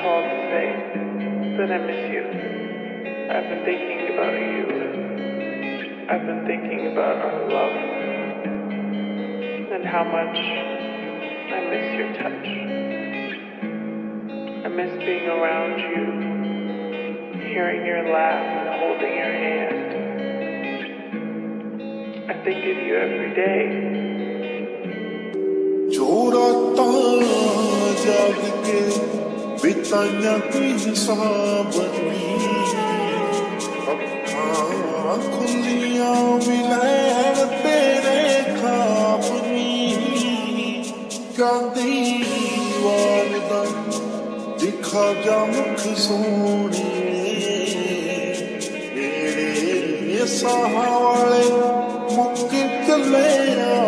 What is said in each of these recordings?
called to say that I miss you. I've been thinking about you. I've been thinking about our love and how much I miss your touch. I miss being around you, hearing your laugh and holding your hand. I think of you every day. जोड़ा तारा ਬਿਤਾਈਆਂ ਕੋਈ ਹਿਸਾਬ ਨਹੀਂ ਹਾਂ ਖੁੱਲੀਆਂ ਮਿਲੈਣ ਤੇਰੇ ਖਾਬ ਨਹੀਂ ਕਹਿੰਦੀ ਵਾਲਦਾ ਦਿਖਾ ਜਾ ਮੁਖ ਸੋਹਣੀਏ ਮੇਰੇ ਸਾਹ ਵਾਲੇ ਮੁੱਕ ਚੱਲੇ ਆ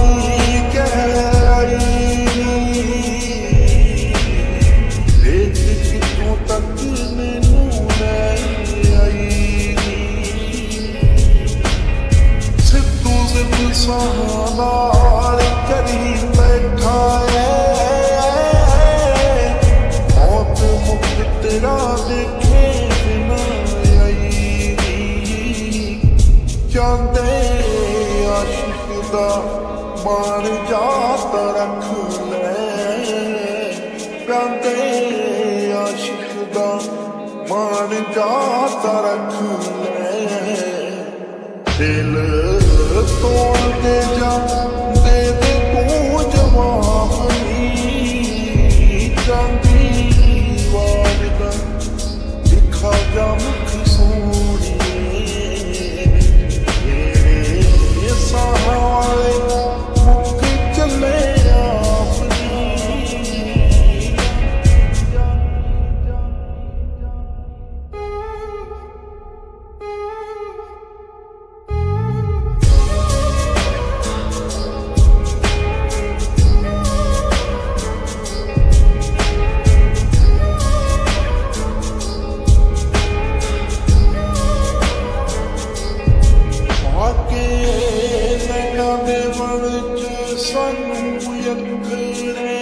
wanted yours, but I couldn't. Ground day, go. Göreceğiz sandım bu yakını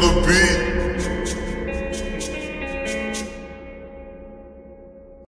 on the beat.